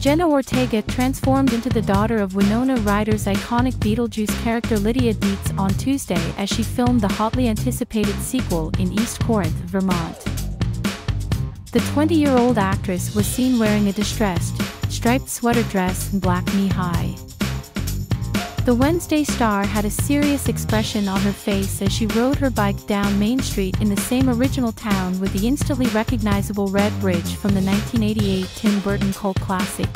Jenna Ortega transformed into the daughter of Winona Ryder's iconic Beetlejuice character Lydia Deetz on Tuesday as she filmed the hotly anticipated sequel in East Corinth, Vermont. The 20-year-old actress was seen wearing a distressed, striped sweater dress and black knee-high. The Wednesday star had a serious expression on her face as she rode her bike down Main Street in the same original town with the instantly recognizable red bridge from the 1988 Tim Burton cult classic.